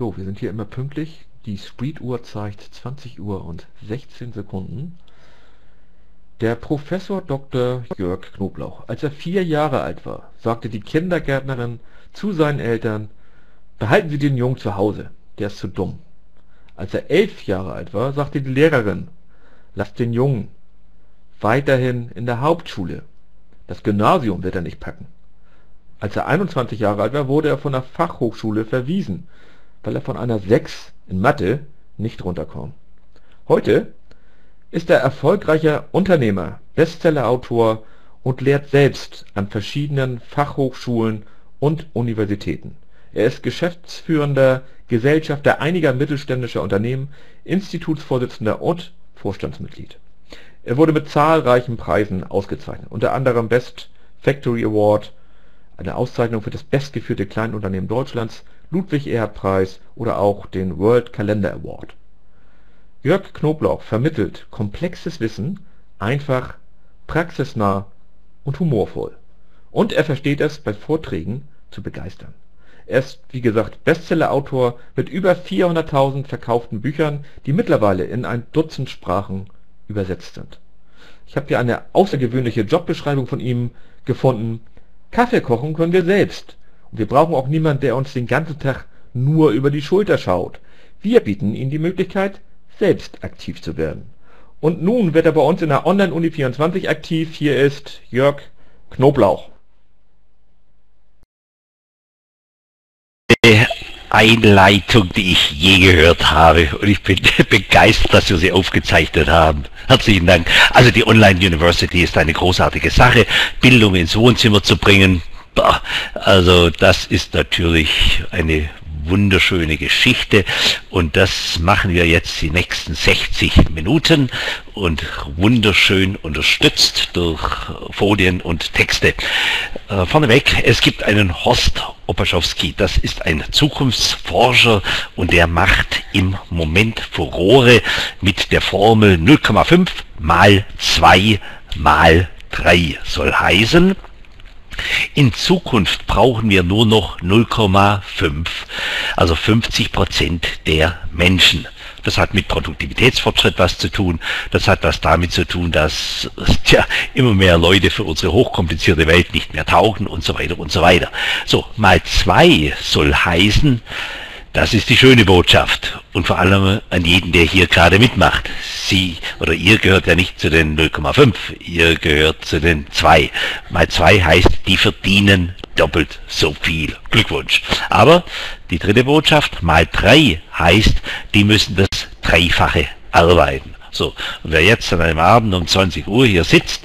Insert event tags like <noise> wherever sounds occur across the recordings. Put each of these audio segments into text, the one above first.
So, wir sind hier immer pünktlich. Die Streetuhr zeigt 20 Uhr und 16 Sekunden. Der Professor Dr. Jörg Knoblauch, als er vier Jahre alt war, sagte die Kindergärtnerin zu seinen Eltern, behalten Sie den Jungen zu Hause, der ist zu dumm. Als er elf Jahre alt war, sagte die Lehrerin, lasst den Jungen weiterhin in der Hauptschule. Das Gymnasium wird er nicht packen. Als er 21 Jahre alt war, wurde er von der Fachhochschule verwiesen, weil er von einer 6 in Mathe nicht runterkam. Heute ist er erfolgreicher Unternehmer, Bestsellerautor und lehrt selbst an verschiedenen Fachhochschulen und Universitäten. Er ist geschäftsführender Gesellschafter einiger mittelständischer Unternehmen, Institutsvorsitzender und Vorstandsmitglied. Er wurde mit zahlreichen Preisen ausgezeichnet, unter anderem Best Factory Award, eine Auszeichnung für das bestgeführte Kleinunternehmen Deutschlands, Ludwig-Erhard-Preis oder auch den World Calendar Award. Jörg Knoblauch vermittelt komplexes Wissen einfach, praxisnah und humorvoll. Und er versteht es, bei Vorträgen zu begeistern. Er ist, wie gesagt, Bestsellerautor mit über 400.000 verkauften Büchern, die mittlerweile in ein Dutzend Sprachen übersetzt sind. Ich habe hier eine außergewöhnliche Jobbeschreibung von ihm gefunden. Kaffee kochen können wir selbst. Wir brauchen auch niemanden, der uns den ganzen Tag nur über die Schulter schaut. Wir bieten Ihnen die Möglichkeit, selbst aktiv zu werden. Und nun wird er bei uns in der Online-Uni 24 aktiv. Hier ist Jörg Knoblauch. Einleitung, die ich je gehört habe. Und ich bin <laughs> begeistert, dass wir sie aufgezeichnet haben. Herzlichen Dank. Also die Online University ist eine großartige Sache. Bildung ins Wohnzimmer zu bringen, also das ist natürlich eine wunderschöne Geschichte und das machen wir jetzt die nächsten 60 Minuten und wunderschön unterstützt durch Folien und Texte. Äh, vorneweg, es gibt einen Horst Opaschowski, das ist ein Zukunftsforscher und der macht im Moment Furore mit der Formel 0,5 mal 2 mal 3 soll heißen, in Zukunft brauchen wir nur noch 0,5, also 50 Prozent der Menschen. Das hat mit Produktivitätsfortschritt was zu tun. Das hat was damit zu tun, dass <laughs> tja, immer mehr Leute für unsere hochkomplizierte Welt nicht mehr taugen und so weiter und so weiter. So, mal zwei soll heißen, das ist die schöne Botschaft und vor allem an jeden, der hier gerade mitmacht. Sie oder ihr gehört ja nicht zu den 0,5, ihr gehört zu den 2. Mal 2 heißt, die verdienen doppelt so viel. Glückwunsch. Aber die dritte Botschaft, mal 3 heißt, die müssen das Dreifache arbeiten. So, und wer jetzt an einem Abend um 20 Uhr hier sitzt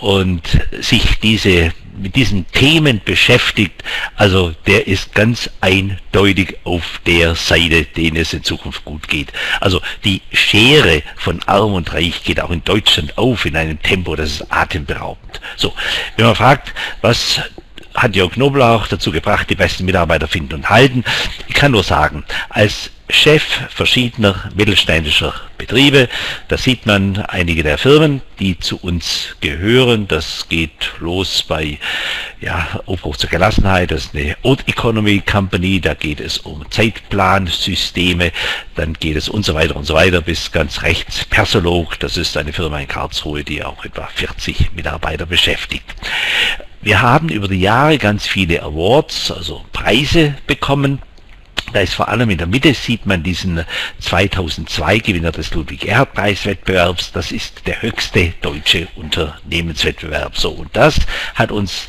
und sich diese mit diesen Themen beschäftigt, also der ist ganz eindeutig auf der Seite, denen es in Zukunft gut geht. Also die Schere von Arm und Reich geht auch in Deutschland auf in einem Tempo, das ist atemberaubend. So, wenn man fragt, was hat Jörg Knoblauch dazu gebracht, die besten Mitarbeiter finden und halten. Ich kann nur sagen, als Chef verschiedener mittelständischer Betriebe. Da sieht man einige der Firmen, die zu uns gehören. Das geht los bei ja, Aufbruch zur Gelassenheit, das ist eine Old Economy Company, da geht es um Zeitplansysteme, dann geht es und so weiter und so weiter bis ganz rechts Persolog, das ist eine Firma in Karlsruhe, die auch etwa 40 Mitarbeiter beschäftigt. Wir haben über die Jahre ganz viele Awards, also Preise bekommen da ist vor allem in der Mitte sieht man diesen 2002 Gewinner des Ludwig-Erhard-Preiswettbewerbs. Das ist der höchste deutsche Unternehmenswettbewerb. So, und das hat uns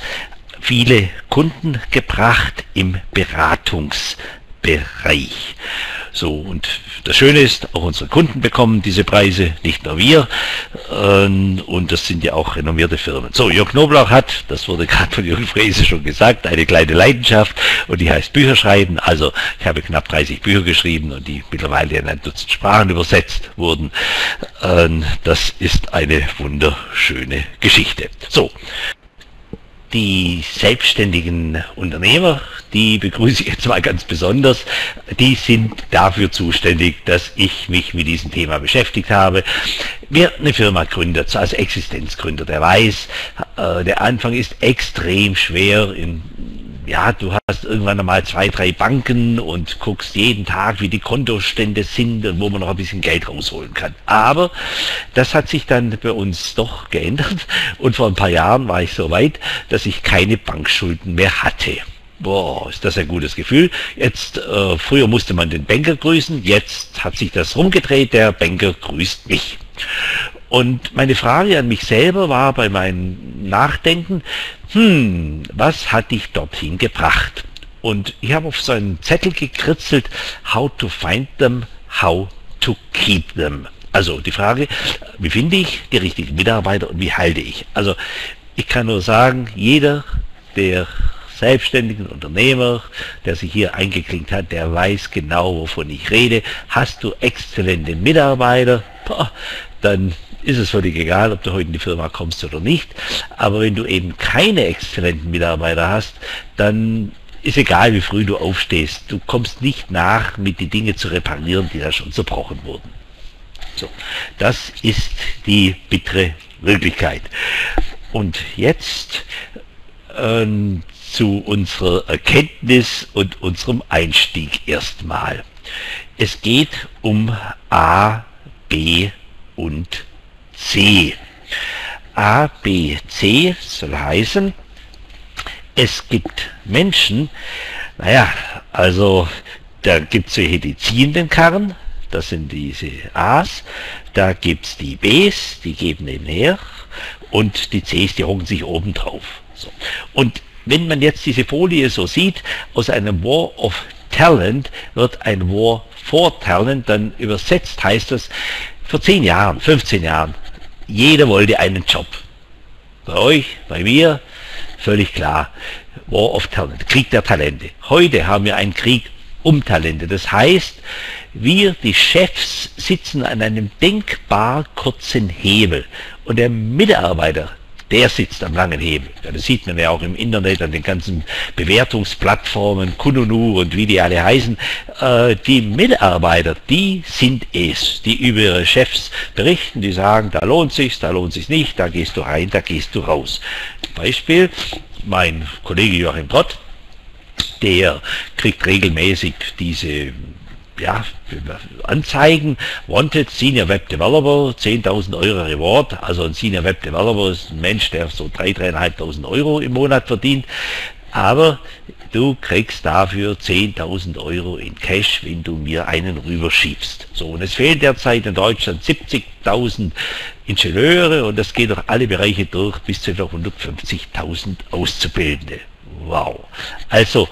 viele Kunden gebracht im Beratungsbereich. So, und das Schöne ist, auch unsere Kunden bekommen diese Preise, nicht nur wir. Ähm, und das sind ja auch renommierte Firmen. So, Jörg Knoblauch hat, das wurde gerade von Jürgen Frese schon gesagt, eine kleine Leidenschaft und die heißt Bücher schreiben. Also ich habe knapp 30 Bücher geschrieben und die mittlerweile in ein Dutzend Sprachen übersetzt wurden. Ähm, das ist eine wunderschöne Geschichte. So, die selbstständigen Unternehmer, die begrüße ich jetzt mal ganz besonders, die sind dafür zuständig, dass ich mich mit diesem Thema beschäftigt habe. Wer eine Firma gründet, als Existenzgründer, der weiß, äh, der Anfang ist extrem schwer in ja, du hast irgendwann einmal zwei, drei Banken und guckst jeden Tag, wie die Kontostände sind und wo man noch ein bisschen Geld rausholen kann. Aber das hat sich dann bei uns doch geändert und vor ein paar Jahren war ich so weit, dass ich keine Bankschulden mehr hatte. Boah, ist das ein gutes Gefühl. Jetzt, äh, früher musste man den Banker grüßen, jetzt hat sich das rumgedreht, der Banker grüßt mich. Und meine Frage an mich selber war bei meinem Nachdenken, hm, was hat dich dorthin gebracht? Und ich habe auf so einen Zettel gekritzelt, how to find them, how to keep them. Also die Frage, wie finde ich die richtigen Mitarbeiter und wie halte ich? Also ich kann nur sagen, jeder, der selbstständigen Unternehmer, der sich hier eingeklinkt hat, der weiß genau, wovon ich rede. Hast du exzellente Mitarbeiter, boah, dann ist es völlig egal, ob du heute in die Firma kommst oder nicht. Aber wenn du eben keine exzellenten Mitarbeiter hast, dann ist egal, wie früh du aufstehst. Du kommst nicht nach, mit die Dinge zu reparieren, die da schon zerbrochen wurden. So, das ist die bittere Wirklichkeit. Und jetzt ähm, zu unserer Erkenntnis und unserem Einstieg erstmal. Es geht um A, B und C. A, B, C soll heißen, es gibt Menschen, naja, also da gibt es welche, die ziehen den Karren, das sind diese A's, da gibt es die B's, die geben den her und die C's, die hocken sich oben drauf. So. Und wenn man jetzt diese Folie so sieht, aus einem War of Talent wird ein War for Talent, dann übersetzt heißt das, vor 10 Jahren, 15 Jahren jeder wollte einen Job. Bei euch, bei mir, völlig klar. War of Talent, Krieg der Talente. Heute haben wir einen Krieg um Talente. Das heißt, wir, die Chefs, sitzen an einem denkbar kurzen Hebel. Und der Mitarbeiter, der sitzt am langen Hebel. Das sieht man ja auch im Internet an den ganzen Bewertungsplattformen, Kununu und wie die alle heißen. Äh, die Mitarbeiter, die sind es, die über ihre Chefs berichten, die sagen, da lohnt sich's, da lohnt sich's nicht, da gehst du rein, da gehst du raus. Beispiel, mein Kollege Joachim Trott, der kriegt regelmäßig diese ja, Anzeigen, Wanted Senior Web Developer, 10.000 Euro Reward, also ein Senior Web Developer ist ein Mensch, der so 3.000, 3.500 Euro im Monat verdient, aber du kriegst dafür 10.000 Euro in Cash, wenn du mir einen rüberschiebst. So, und es fehlen derzeit in Deutschland 70.000 Ingenieure und das geht durch alle Bereiche durch, bis zu 150.000 Auszubildende. Wow. Also,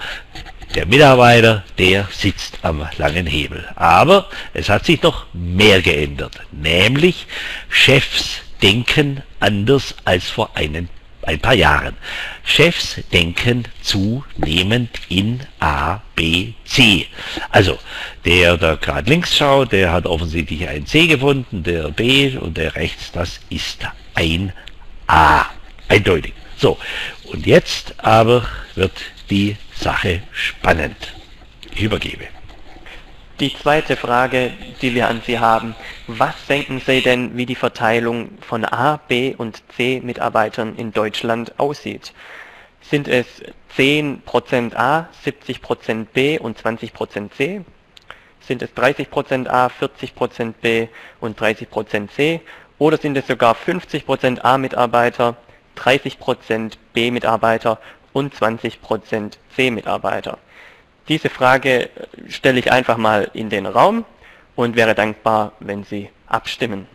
der Mitarbeiter, der sitzt am langen Hebel. Aber es hat sich noch mehr geändert. Nämlich Chefs denken anders als vor einen, ein paar Jahren. Chefs denken zunehmend in A, B, C. Also der, der gerade links schaut, der hat offensichtlich ein C gefunden, der B und der rechts, das ist ein A. Eindeutig. So, und jetzt aber wird die Sache spannend. Ich übergebe. Die zweite Frage, die wir an Sie haben, was denken Sie denn, wie die Verteilung von A, B und C Mitarbeitern in Deutschland aussieht? Sind es 10% A, 70% B und 20% C? Sind es 30% A, 40% B und 30% C? Oder sind es sogar 50% A-Mitarbeiter, 30% B-Mitarbeiter und 20% C-Mitarbeiter? Diese Frage stelle ich einfach mal in den Raum und wäre dankbar, wenn Sie abstimmen.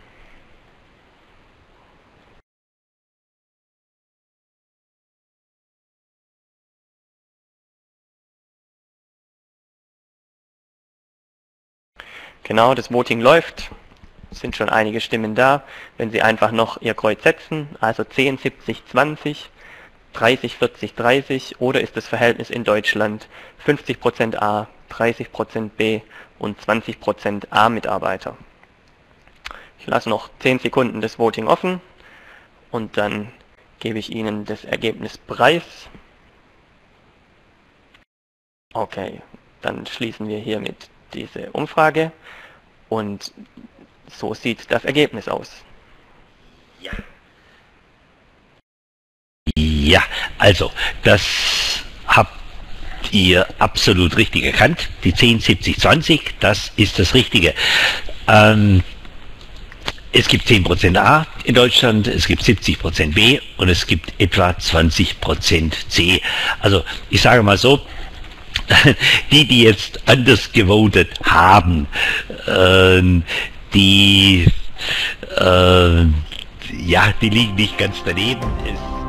Genau, das Voting läuft. Es sind schon einige Stimmen da. Wenn Sie einfach noch Ihr Kreuz setzen, also 10, 70, 20, 30, 40, 30 oder ist das Verhältnis in Deutschland 50% A, 30% B und 20% A-Mitarbeiter? Ich lasse noch 10 Sekunden das Voting offen und dann gebe ich Ihnen das Ergebnis preis. Okay, dann schließen wir hiermit diese Umfrage und so sieht das Ergebnis aus. Ja. Ja, also, das habe ihr absolut richtig erkannt. Die 10, 70, 20, das ist das Richtige. Ähm, es gibt 10% A in Deutschland, es gibt 70% B und es gibt etwa 20% C. Also ich sage mal so, <laughs> die, die jetzt anders gewotet haben, äh, die, äh, ja, die liegen nicht ganz daneben. Es